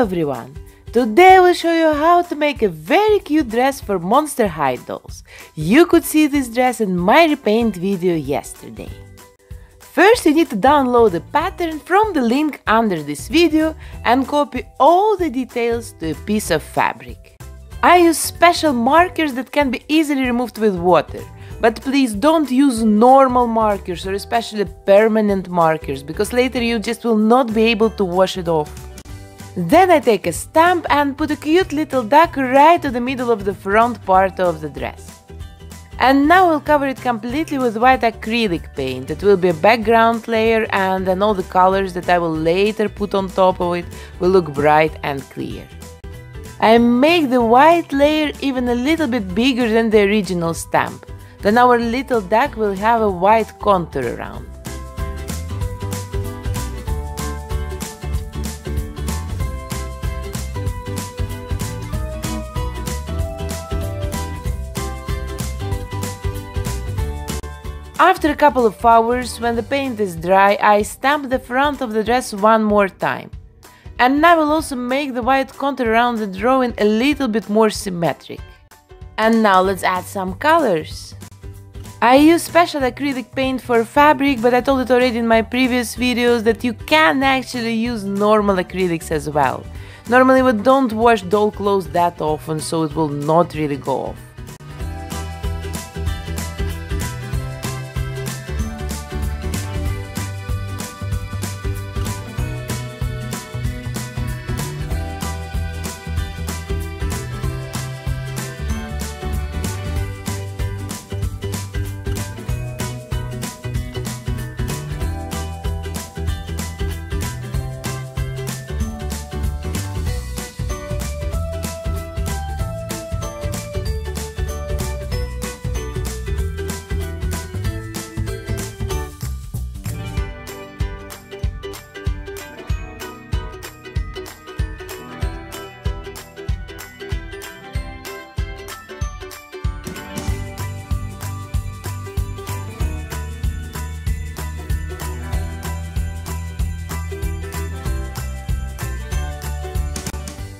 Hello everyone! Today I will show you how to make a very cute dress for Monster High dolls. You could see this dress in my repaint video yesterday. First you need to download the pattern from the link under this video and copy all the details to a piece of fabric. I use special markers that can be easily removed with water. But please don't use normal markers or especially permanent markers because later you just will not be able to wash it off. Then I take a stamp and put a cute little duck right to the middle of the front part of the dress. And now we will cover it completely with white acrylic paint. It will be a background layer and then all the colors that I will later put on top of it will look bright and clear. I make the white layer even a little bit bigger than the original stamp. Then our little duck will have a white contour around. After a couple of hours, when the paint is dry, I stamp the front of the dress one more time. And I will also make the white contour around the drawing a little bit more symmetric. And now let's add some colors. I use special acrylic paint for fabric, but I told it already in my previous videos that you can actually use normal acrylics as well. Normally we don't wash doll clothes that often, so it will not really go off.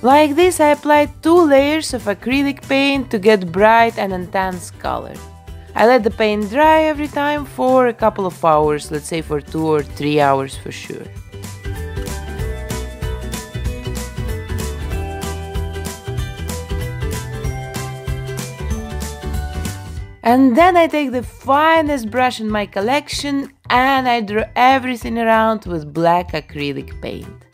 Like this I applied two layers of acrylic paint to get bright and intense color. I let the paint dry every time for a couple of hours, let's say for 2 or 3 hours for sure. And then I take the finest brush in my collection and I draw everything around with black acrylic paint.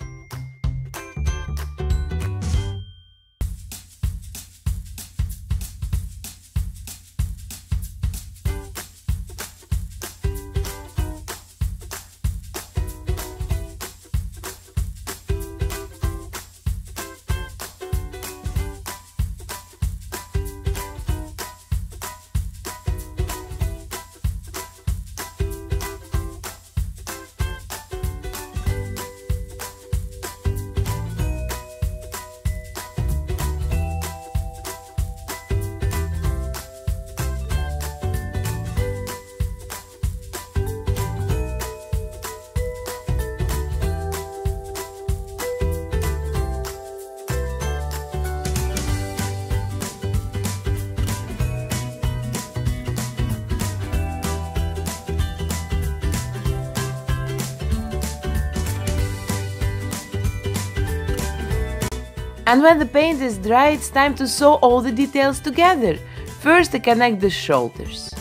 And when the paint is dry, it's time to sew all the details together. First I connect the shoulders.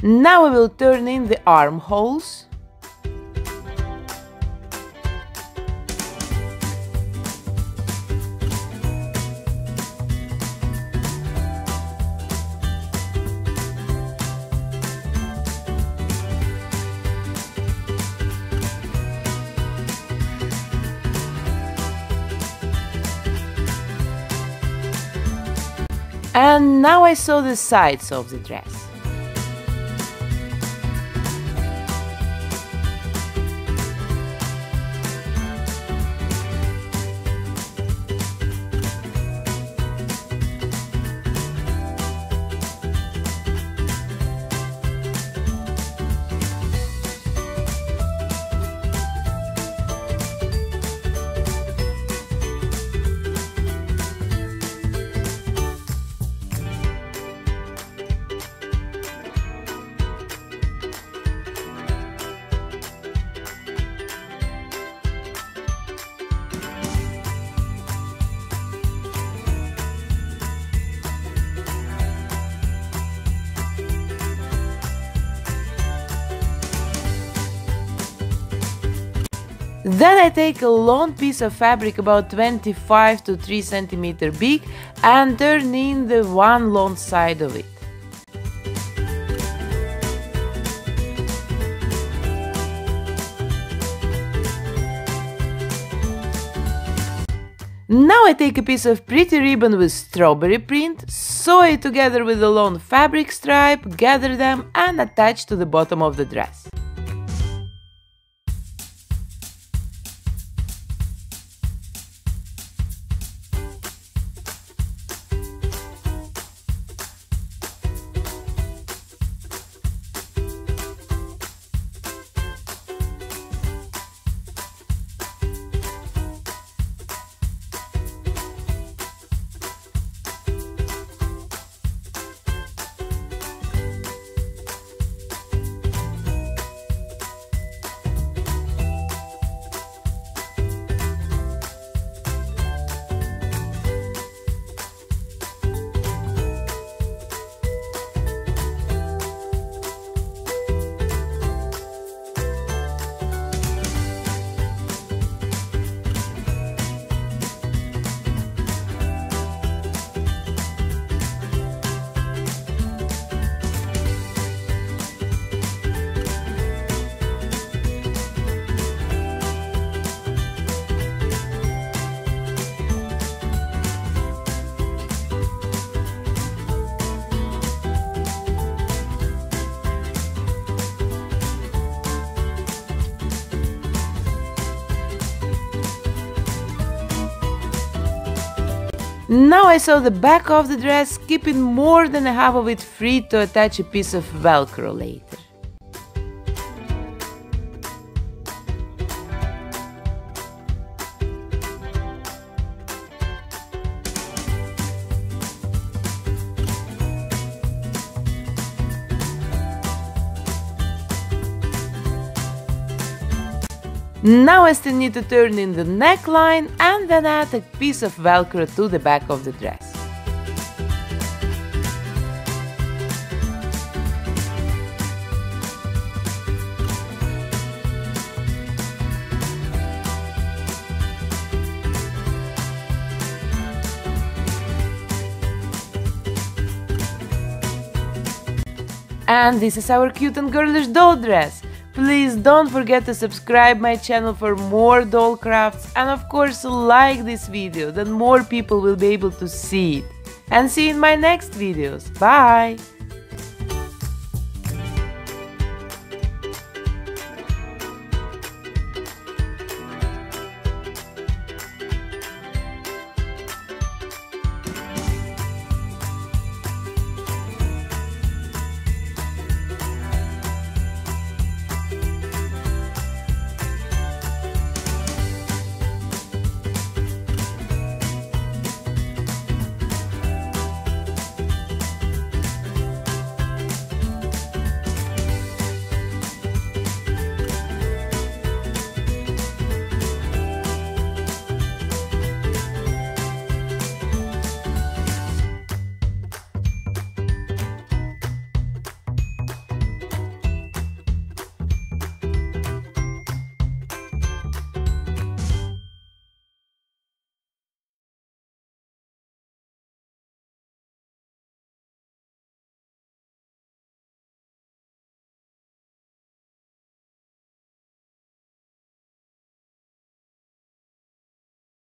Now we will turn in the armholes. And now I saw the sides of the dress. Then I take a long piece of fabric about 25 to 3 centimeter big and turn in the one long side of it. Now I take a piece of pretty ribbon with strawberry print, sew it together with a long fabric stripe, gather them and attach to the bottom of the dress. Now I sew the back of the dress, keeping more than half of it free to attach a piece of velcro later. Now I still need to turn in the neckline and then add a piece of velcro to the back of the dress. And this is our cute and girlish doll dress. Please don't forget to subscribe my channel for more doll crafts and of course like this video, then more people will be able to see it. And see you in my next videos. Bye!